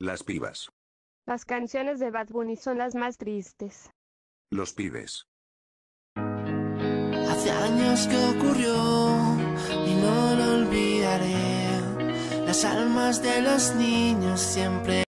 Las pibas. Las canciones de Bad Bunny son las más tristes. Los pibes. Hace años que ocurrió y no lo olvidaré. Las almas de los niños siempre